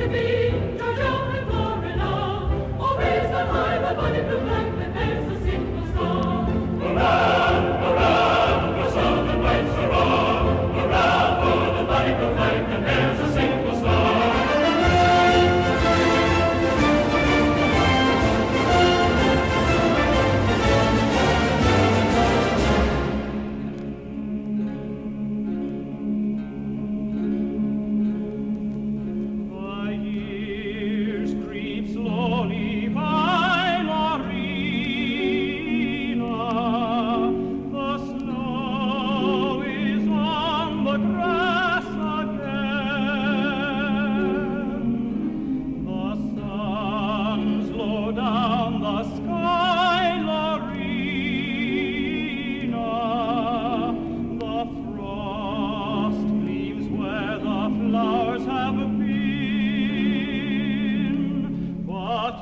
to be.